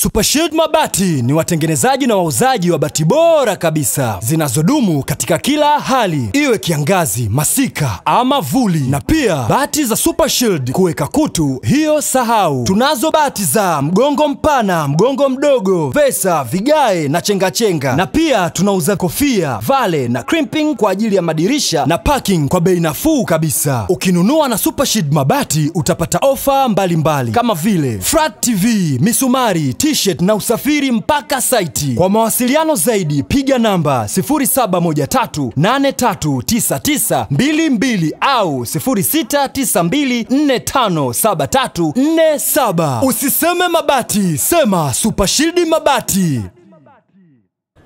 Super Shield Mabati ni watengenezaji na wauzaji wa bati bora kabisa zinazodumu katika kila hali, iwe kiangazi, masika ama vuli. Na pia bati za Super Shield kuweka kutu, hiyo sahau. Tunazo bati za mgongo mpana, mgongo mdogo, vesa, vigae na chengachenga. Na pia tunauza kofia, vale na crimping kwa ajili ya madirisha na parking kwa bei nafuu kabisa. Ukinunua na Super Shield Mabati utapata ofa mbalimbali kama vile flat TV, misumari t-shirt na usafiri mpaka saiti. Kwa mawasiliano zaidi piga namba 0713839922 au 0692457347. Usiseme mabati, sema Super Shield Mabati.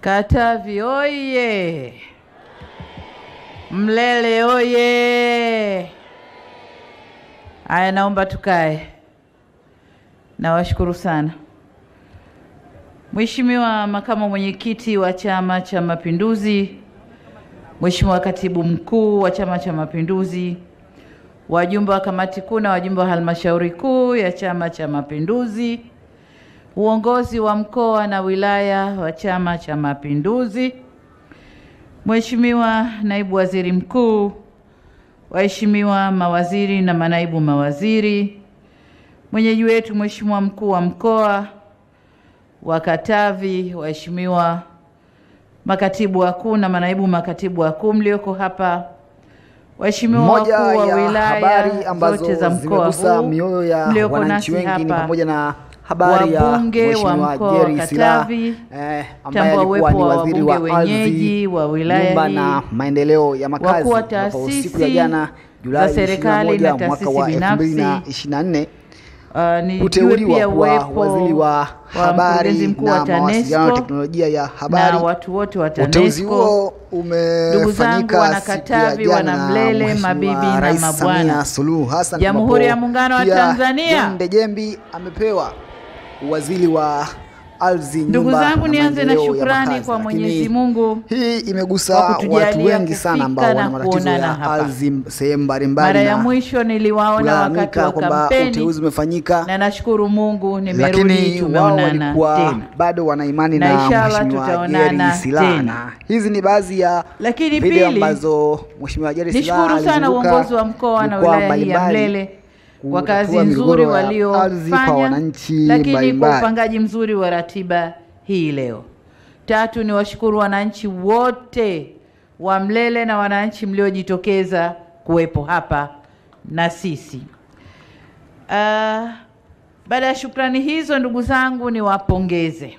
Katavi oye! Mlele oye! Aya, naomba tukae. Nawashukuru sana. Mheshimiwa Makamu Mwenyekiti wa Chama cha Mapinduzi, Mheshimiwa Katibu Mkuu wa Chama cha Mapinduzi, wajumbe wa kamati kuu na wajumbe wa halmashauri kuu ya Chama cha Mapinduzi, uongozi wa mkoa na wilaya wa Chama cha Mapinduzi, Mheshimiwa Naibu Waziri Mkuu, waheshimiwa mawaziri na manaibu mawaziri, mwenyeji wetu Mheshimiwa Mkuu wa Mkoa wa Katavi, waheshimiwa makatibu wakuu na manaibu makatibu wakuu mlioko hapa, waheshimiwa wakuu wa ya wilaya zote za mkoa huu mioyo ya mlioko nasi hapa, pamoja na habari ya wabunge wa mkoa wa Katavi, eh, ambaye tambua ni uwepo wa waziri wa wabunge wenyeji wa wilaya hii, na maendeleo ya makazi wakuu wa taasisi jana Julai za serikali na 21 mwaka taasisi binafsi, 2024 Uh, kuteuliwa pia kwa waziri wa habari mkuu na mawasiliano na teknolojia ya na habari. watu wote wa Uteuzi TANESCO. huo Ndugu zangu umefanyika siku ya Katavi, jana na Mlele, Mheshimiwa mabibi na Rais mabwana. Samia Suluhu Hassan, Jamhuri ya Muungano wa Tanzania. Ndejembi Dejembi amepewa waziri wa ardhi, Ndugu zangu, nianze na shukrani kwa Mwenyezi Mungu Hii imegusa watu wengi sana ambao wana na matatizo ya ardhi sehemu mbalimbali Mara ya mwisho niliwaona wakati wa kampeni. uteuzi umefanyika. Na nashukuru Mungu nimerudi, tumeonana tena. bado wana imani Na Mheshimiwa Jerry Silaa. hizi ni baadhi ya Lakini pili, ambazo Mheshimiwa Jerry Silaa Nishukuru sana uongozi wa mkoa na wilaya ya Mlele kwa kazi nzuri waliofanya, wananchi lakini kwa upangaji mzuri wa ratiba hii leo. Tatu, ni washukuru wananchi wote wa Mlele na wananchi mliojitokeza kuwepo hapa na sisi. Uh, baada ya shukrani hizo, ndugu zangu, niwapongeze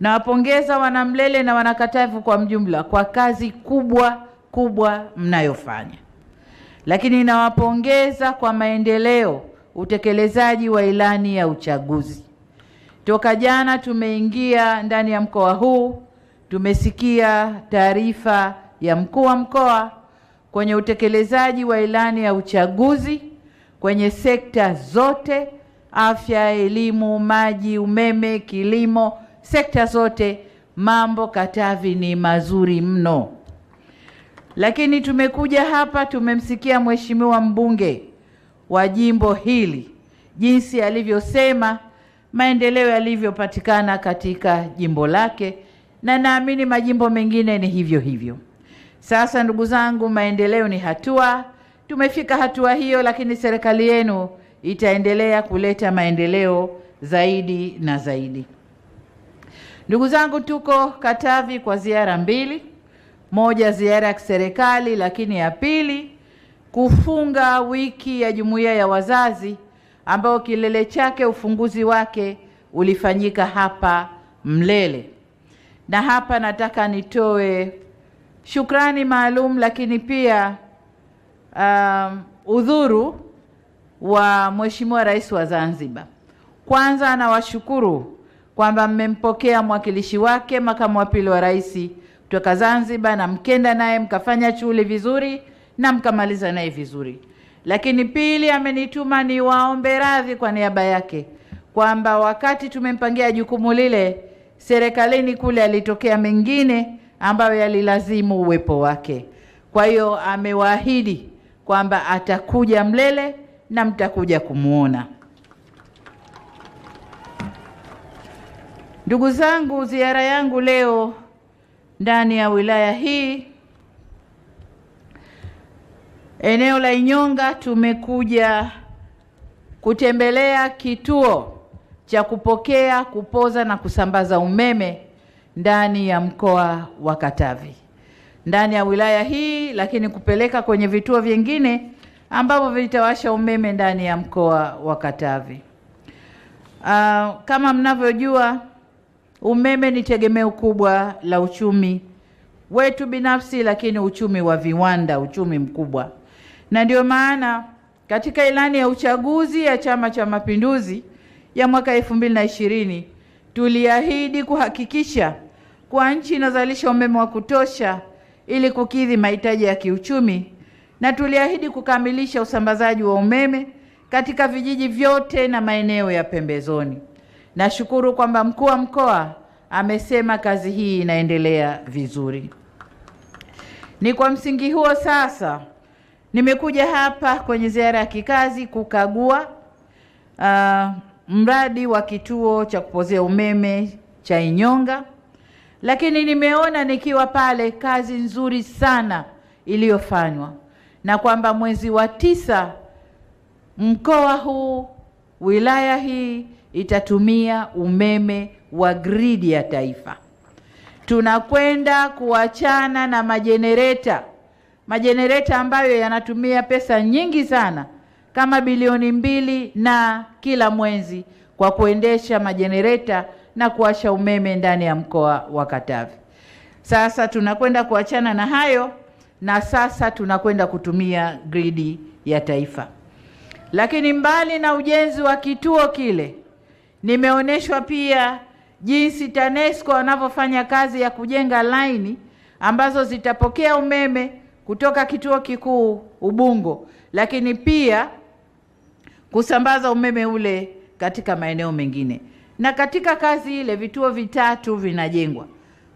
nawapongeza wanamlele na wanakatavu kwa mjumla kwa kazi kubwa kubwa mnayofanya, lakini nawapongeza kwa maendeleo, utekelezaji wa ilani ya uchaguzi. Toka jana tumeingia ndani ya mkoa huu, tumesikia taarifa ya mkuu wa mkoa kwenye utekelezaji wa ilani ya uchaguzi kwenye sekta zote, afya, elimu, maji, umeme, kilimo, sekta zote, mambo Katavi ni mazuri mno. Lakini tumekuja hapa tumemsikia mheshimiwa mbunge wa jimbo hili jinsi alivyosema maendeleo yalivyopatikana katika jimbo lake, na naamini majimbo mengine ni hivyo hivyo. Sasa ndugu zangu, maendeleo ni hatua, tumefika hatua hiyo, lakini serikali yenu itaendelea kuleta maendeleo zaidi na zaidi. Ndugu zangu, tuko Katavi kwa ziara mbili, moja ziara ya kiserikali, lakini ya pili kufunga wiki ya jumuiya ya wazazi ambayo kilele chake ufunguzi wake ulifanyika hapa Mlele, na hapa nataka nitoe shukrani maalum, lakini pia um, udhuru wa Mheshimiwa Rais wa Zanzibar. Kwanza nawashukuru kwamba mmempokea mwakilishi wake makamu wa pili wa rais kutoka Zanzibar na mkenda naye mkafanya shughuli vizuri na mkamaliza naye vizuri. Lakini pili, amenituma niwaombe radhi kwa niaba yake kwamba wakati tumempangia jukumu lile serikalini kule alitokea mengine ambayo yalilazimu uwepo wake. Kwa hiyo amewaahidi kwamba atakuja Mlele na mtakuja kumwona. Ndugu zangu, ziara yangu leo ndani ya wilaya hii eneo la Inyonga, tumekuja kutembelea kituo cha kupokea, kupoza na kusambaza umeme ndani ya mkoa wa Katavi, ndani ya wilaya hii, lakini kupeleka kwenye vituo vingine ambavyo vitawasha umeme ndani ya mkoa wa Katavi. Uh, kama mnavyojua umeme ni tegemeo kubwa la uchumi wetu binafsi, lakini uchumi wa viwanda, uchumi mkubwa, na ndio maana katika ilani ya uchaguzi ya Chama cha Mapinduzi ya mwaka elfu mbili na ishirini tuliahidi kuhakikisha kuwa nchi inazalisha umeme wa kutosha ili kukidhi mahitaji ya kiuchumi, na tuliahidi kukamilisha usambazaji wa umeme katika vijiji vyote na maeneo ya pembezoni. Nashukuru kwamba mkuu wa mkoa amesema kazi hii inaendelea vizuri. Ni kwa msingi huo sasa nimekuja hapa kwenye ziara ya kikazi kukagua uh, mradi wa kituo cha kupozea umeme cha Inyonga, lakini nimeona nikiwa pale kazi nzuri sana iliyofanywa na kwamba mwezi wa tisa mkoa huu wilaya hii itatumia umeme wa gridi ya taifa. Tunakwenda kuachana na majenereta, majenereta ambayo yanatumia pesa nyingi sana kama bilioni mbili na kila mwezi kwa kuendesha majenereta na kuwasha umeme ndani ya mkoa wa Katavi. Sasa tunakwenda kuachana na hayo na sasa tunakwenda kutumia gridi ya taifa. Lakini mbali na ujenzi wa kituo kile, nimeonyeshwa pia jinsi TANESCO wanavyofanya kazi ya kujenga laini ambazo zitapokea umeme kutoka kituo kikuu Ubungo, lakini pia kusambaza umeme ule katika maeneo mengine. Na katika kazi ile vituo vitatu vinajengwa.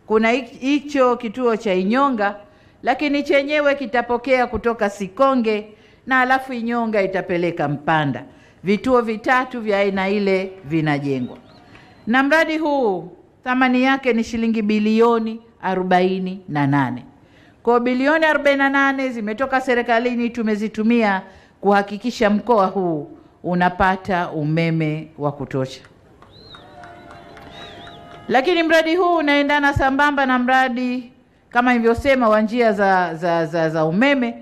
Kuna hicho kituo cha Inyonga, lakini chenyewe kitapokea kutoka Sikonge na alafu Inyonga itapeleka Mpanda. Vituo vitatu vya aina ile vinajengwa, na mradi huu thamani yake ni shilingi bilioni arobaini na nane. Kwa bilioni arobaini na nane zimetoka serikalini, tumezitumia kuhakikisha mkoa huu unapata umeme wa kutosha. Lakini mradi huu unaendana sambamba na mradi kama nilivyosema wa njia za, za, za, za umeme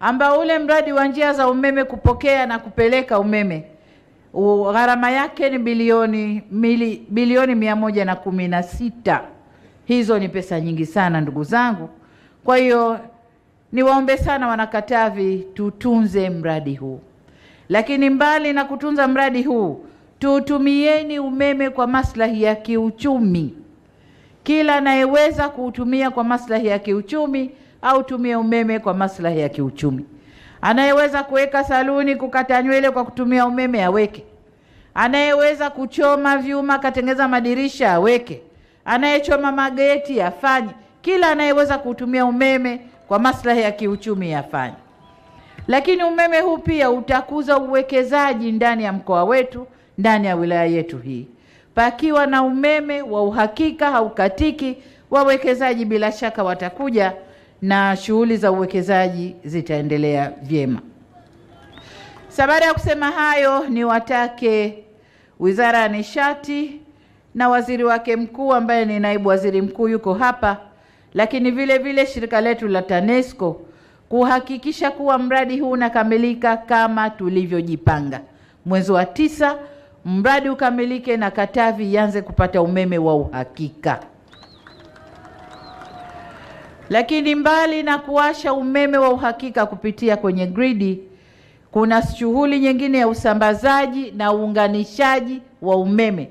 ambao ule mradi wa njia za umeme kupokea na kupeleka umeme gharama yake ni bilioni mili, bilioni mia moja na kumi na sita. Hizo ni pesa nyingi sana ndugu zangu. Kwa hiyo niwaombe sana Wanakatavi, tutunze mradi huu, lakini mbali na kutunza mradi huu, tutumieni umeme kwa maslahi ya kiuchumi. Kila anayeweza kuutumia kwa maslahi ya kiuchumi au tumie umeme kwa maslahi ya kiuchumi. Anayeweza kuweka saluni, kukata nywele kwa kutumia umeme aweke. Anayeweza kuchoma vyuma, katengeza madirisha aweke. Anayechoma mageti afanye. Kila anayeweza kutumia umeme kwa maslahi ya kiuchumi afanye. Lakini umeme huu pia utakuza uwekezaji ndani ya mkoa wetu, ndani ya wilaya yetu hii. Pakiwa na umeme wa uhakika haukatiki, wawekezaji bila shaka watakuja na shughuli za uwekezaji zitaendelea vyema. Sasa baada ya kusema hayo, ni watake Wizara ya Nishati na waziri wake mkuu ambaye ni naibu waziri mkuu yuko hapa, lakini vile vile shirika letu la TANESCO kuhakikisha kuwa mradi huu unakamilika kama tulivyojipanga. Mwezi wa tisa mradi ukamilike na Katavi ianze kupata umeme wa uhakika. Lakini mbali na kuwasha umeme wa uhakika kupitia kwenye gridi, kuna shughuli nyingine ya usambazaji na uunganishaji wa umeme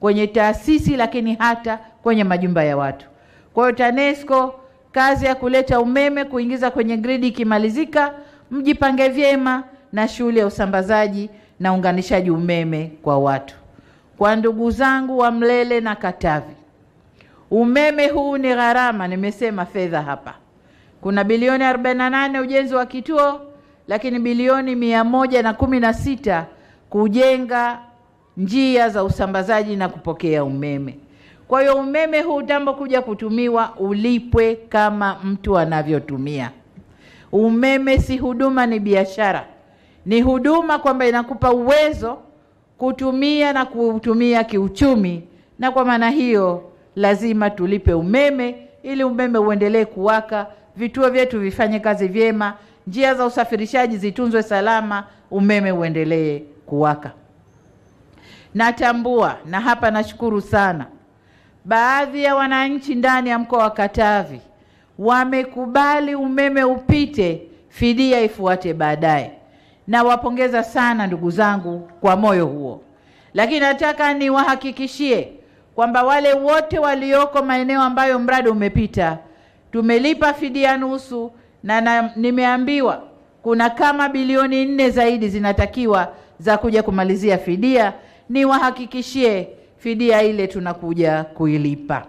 kwenye taasisi, lakini hata kwenye majumba ya watu. Kwa hiyo TANESCO, kazi ya kuleta umeme kuingiza kwenye gridi ikimalizika, mjipange vyema na shughuli ya usambazaji na uunganishaji umeme kwa watu. Kwa ndugu zangu wa Mlele na Katavi, umeme huu ni gharama, nimesema fedha hapa. Kuna bilioni 48 ujenzi wa kituo, lakini bilioni mia moja na kumi na sita kujenga njia za usambazaji na kupokea umeme. Kwa hiyo umeme huu utambokuja kutumiwa ulipwe kama mtu anavyotumia. Umeme si huduma, ni biashara. Ni huduma kwamba inakupa uwezo kutumia na kutumia kiuchumi, na kwa maana hiyo lazima tulipe umeme ili umeme uendelee kuwaka, vituo vyetu vifanye kazi vyema, njia za usafirishaji zitunzwe salama, umeme uendelee kuwaka. Natambua na hapa nashukuru sana, baadhi ya wananchi ndani ya mkoa wa Katavi wamekubali umeme upite, fidia ifuate baadaye. Nawapongeza sana ndugu zangu kwa moyo huo, lakini nataka niwahakikishie kwamba wale wote walioko maeneo ambayo mradi umepita tumelipa fidia nusu, na, na nimeambiwa kuna kama bilioni nne zaidi zinatakiwa za kuja kumalizia fidia. Niwahakikishie fidia ile tunakuja kuilipa,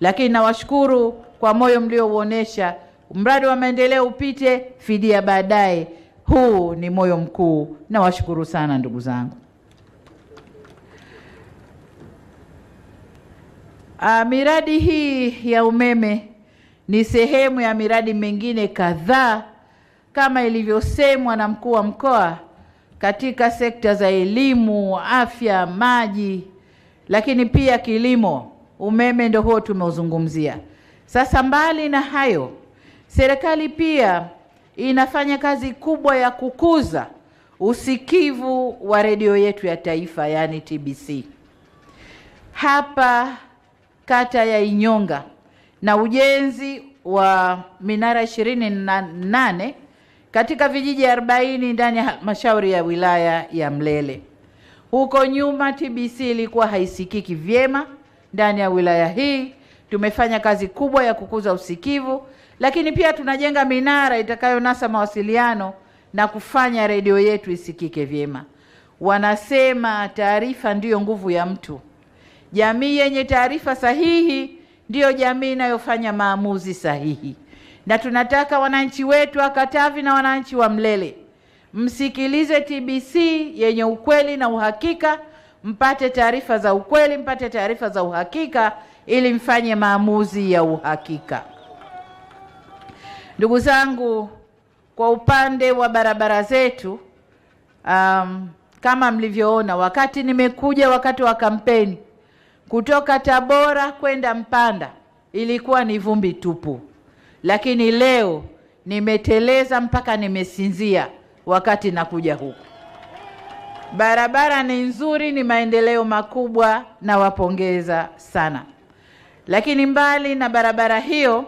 lakini nawashukuru kwa moyo mliouonesha, mradi wa maendeleo upite, fidia baadaye. Huu ni moyo mkuu, nawashukuru sana ndugu zangu. Ah, miradi hii ya umeme ni sehemu ya miradi mingine kadhaa kama ilivyosemwa na mkuu wa mkoa katika sekta za elimu, afya, maji, lakini pia kilimo. Umeme ndio huo tumeuzungumzia. Sasa mbali na hayo, serikali pia inafanya kazi kubwa ya kukuza usikivu wa redio yetu ya taifa, yaani TBC hapa kata ya Inyonga na ujenzi wa minara ishirini na nane katika vijiji arobaini ndani ya halmashauri ya wilaya ya Mlele. Huko nyuma TBC ilikuwa haisikiki vyema ndani ya wilaya hii. Tumefanya kazi kubwa ya kukuza usikivu, lakini pia tunajenga minara itakayonasa mawasiliano na kufanya redio yetu isikike vyema. Wanasema taarifa ndiyo nguvu ya mtu. Jamii yenye taarifa sahihi ndiyo jamii inayofanya maamuzi sahihi, na tunataka wananchi wetu wa Katavi na wananchi wa Mlele msikilize TBC yenye ukweli na uhakika, mpate taarifa za ukweli, mpate taarifa za uhakika ili mfanye maamuzi ya uhakika. Ndugu zangu, kwa upande wa barabara zetu, um, kama mlivyoona wakati nimekuja wakati wa kampeni kutoka Tabora kwenda Mpanda ilikuwa ni vumbi tupu, lakini leo nimeteleza mpaka nimesinzia wakati nakuja huku. Barabara ni nzuri, ni maendeleo makubwa, nawapongeza sana. Lakini mbali na barabara hiyo,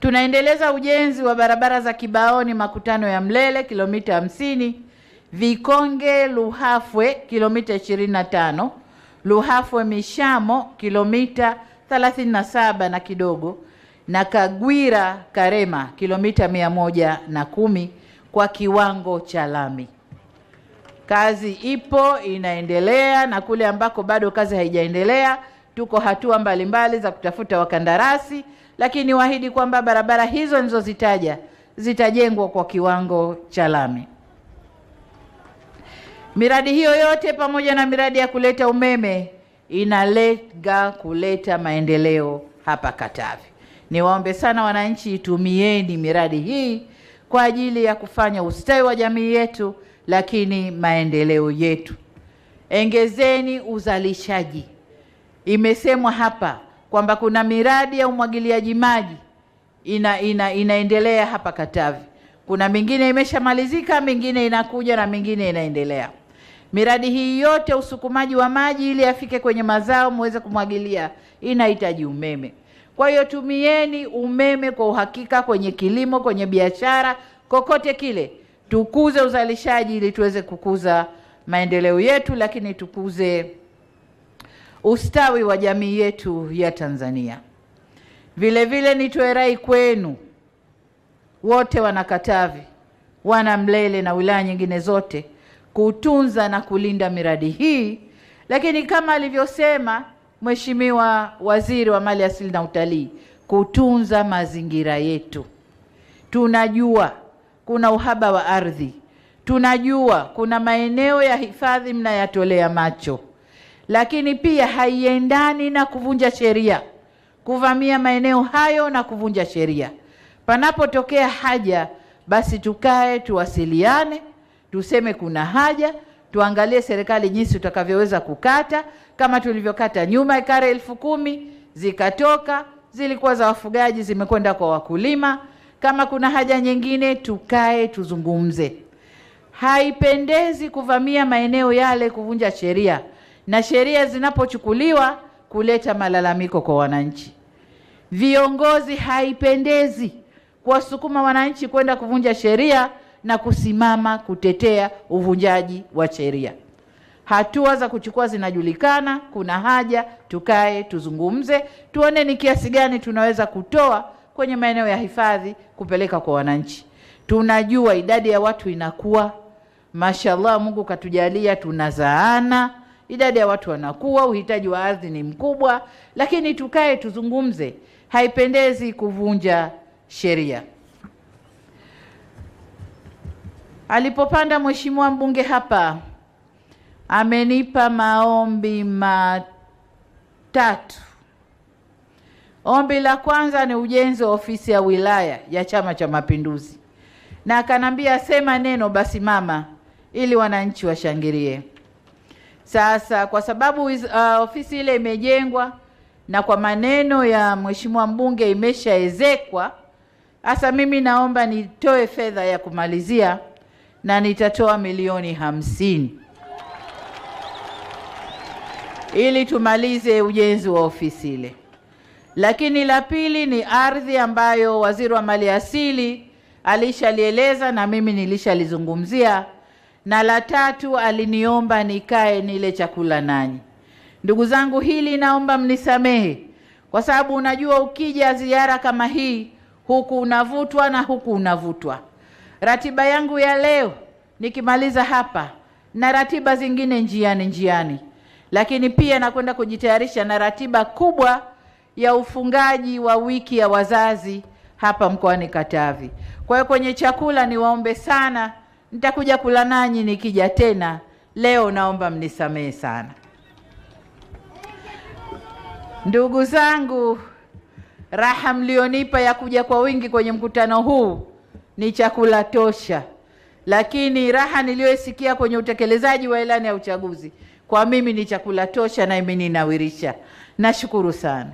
tunaendeleza ujenzi wa barabara za Kibaoni makutano ya Mlele kilomita hamsini, Vikonge Luhafwe kilomita ishirini na tano Luhafwe Mishamo kilomita 37 na kidogo na Kagwira Karema kilomita mia moja na kumi kwa kiwango cha lami. Kazi ipo inaendelea, na kule ambako bado kazi haijaendelea tuko hatua mbalimbali mbali za kutafuta wakandarasi, lakini niwaahidi kwamba barabara hizo nilizozitaja zitajengwa kwa kiwango cha lami. Miradi hiyo yote pamoja na miradi ya kuleta umeme inalenga kuleta maendeleo hapa Katavi. Niwaombe sana wananchi, tumieni miradi hii kwa ajili ya kufanya ustawi wa jamii yetu, lakini maendeleo yetu. Engezeni uzalishaji. Imesemwa hapa kwamba kuna miradi ya umwagiliaji maji ina, ina, inaendelea hapa Katavi. Kuna mingine imeshamalizika, mingine inakuja na mingine inaendelea. Miradi hii yote usukumaji wa maji ili afike kwenye mazao muweze kumwagilia inahitaji umeme. Kwa hiyo tumieni umeme kwa uhakika kwenye kilimo, kwenye biashara, kokote kile. Tukuze uzalishaji ili tuweze kukuza maendeleo yetu, lakini tukuze ustawi wa jamii yetu ya Tanzania. Vile vile nitoe rai kwenu wote Wanakatavi, wana Mlele na wilaya nyingine zote kutunza na kulinda miradi hii, lakini kama alivyosema Mheshimiwa Waziri wa Mali Asili na Utalii, kutunza mazingira yetu. Tunajua kuna uhaba wa ardhi, tunajua kuna maeneo ya hifadhi mnayatolea macho, lakini pia haiendani na kuvunja sheria, kuvamia maeneo hayo na kuvunja sheria. Panapotokea haja, basi tukae, tuwasiliane, tuseme kuna haja, tuangalie serikali jinsi tutakavyoweza kukata, kama tulivyokata nyuma ekari elfu kumi zikatoka, zilikuwa za wafugaji, zimekwenda kwa wakulima. Kama kuna haja nyingine, tukae tuzungumze. Haipendezi kuvamia maeneo yale, kuvunja sheria, na sheria zinapochukuliwa kuleta malalamiko kwa wananchi. Viongozi haipendezi kuwasukuma wananchi kwenda kuvunja sheria na kusimama kutetea uvunjaji wa sheria. Hatua za kuchukua zinajulikana. Kuna haja tukae, tuzungumze, tuone ni kiasi gani tunaweza kutoa kwenye maeneo ya hifadhi kupeleka kwa wananchi. Tunajua idadi ya watu inakuwa, mashallah, Mungu katujalia, tunazaana, idadi ya watu wanakuwa, uhitaji wa ardhi ni mkubwa, lakini tukae tuzungumze. Haipendezi kuvunja sheria. Alipopanda mheshimiwa mbunge hapa, amenipa maombi matatu. Ombi la kwanza ni ujenzi wa ofisi ya wilaya ya Chama cha Mapinduzi, na akanambia sema neno basi mama, ili wananchi washangilie. Sasa kwa sababu uh, ofisi ile imejengwa na kwa maneno ya mheshimiwa mbunge imeshaezekwa, sasa mimi naomba nitoe fedha ya kumalizia na nitatoa milioni hamsini ili tumalize ujenzi wa ofisi ile. Lakini la pili ni ardhi ambayo waziri wa mali asili alishalieleza na mimi nilishalizungumzia, na la tatu aliniomba nikae nile chakula nanyi. Ndugu zangu, hili naomba mnisamehe, kwa sababu unajua ukija ziara kama hii, huku unavutwa na huku unavutwa. Ratiba yangu ya leo nikimaliza hapa na ratiba zingine njiani njiani, lakini pia nakwenda kujitayarisha na ratiba kubwa ya ufungaji wa wiki ya wazazi hapa mkoani Katavi. Kwa hiyo kwenye chakula niwaombe sana, nitakuja kula nanyi nikija tena. Leo naomba mnisamehe sana. Ndugu zangu, raha mlionipa ya kuja kwa wingi kwenye mkutano huu ni chakula tosha, lakini raha niliyoisikia kwenye utekelezaji wa ilani ya uchaguzi kwa mimi ni chakula tosha na imeninawirisha. Nashukuru sana.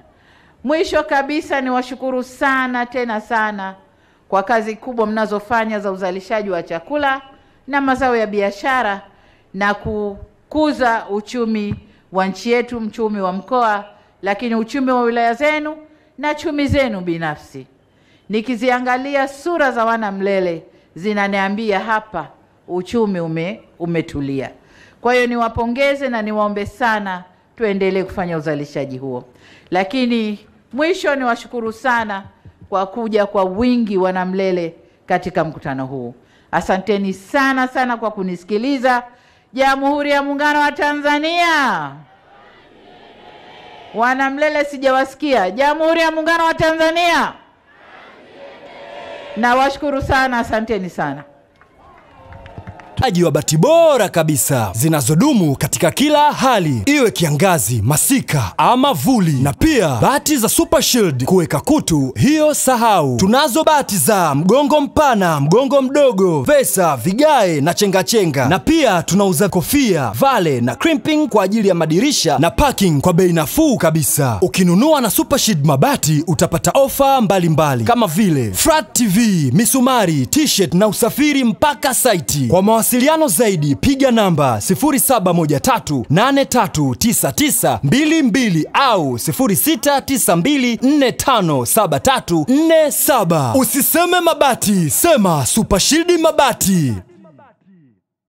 Mwisho kabisa, niwashukuru sana tena sana kwa kazi kubwa mnazofanya za uzalishaji wa chakula na mazao ya biashara na kukuza uchumi wa nchi yetu, mchumi wa mkoa, lakini uchumi wa wilaya zenu na chumi zenu binafsi. Nikiziangalia sura za wana Mlele zinaniambia hapa uchumi ume, umetulia. Kwa hiyo niwapongeze na niwaombe sana tuendelee kufanya uzalishaji huo. Lakini mwisho niwashukuru sana kwa kuja kwa wingi wana Mlele katika mkutano huu. Asanteni sana sana kwa kunisikiliza. Jamhuri ya Muungano wa Tanzania. Wanamlele sijawasikia. Jamhuri ya Muungano wa Tanzania. Nawashukuru sana, asanteni sana. Aji wa bati bora kabisa zinazodumu katika kila hali, iwe kiangazi, masika ama vuli, na pia bati za Super Shield kuweka kutu, hiyo sahau. Tunazo bati za mgongo mpana, mgongo mdogo, vesa, vigae na chengachenga, na pia tunauza kofia, vale na crimping kwa ajili ya madirisha na parking kwa bei nafuu kabisa. Ukinunua na Super Shield mabati utapata ofa mbalimbali kama vile flat TV, misumari, t-shirt na usafiri mpaka saiti. Kwa mawasiliano zaidi piga namba 0713839922 au 0692457347. Usiseme mabati, sema Super Shield mabati.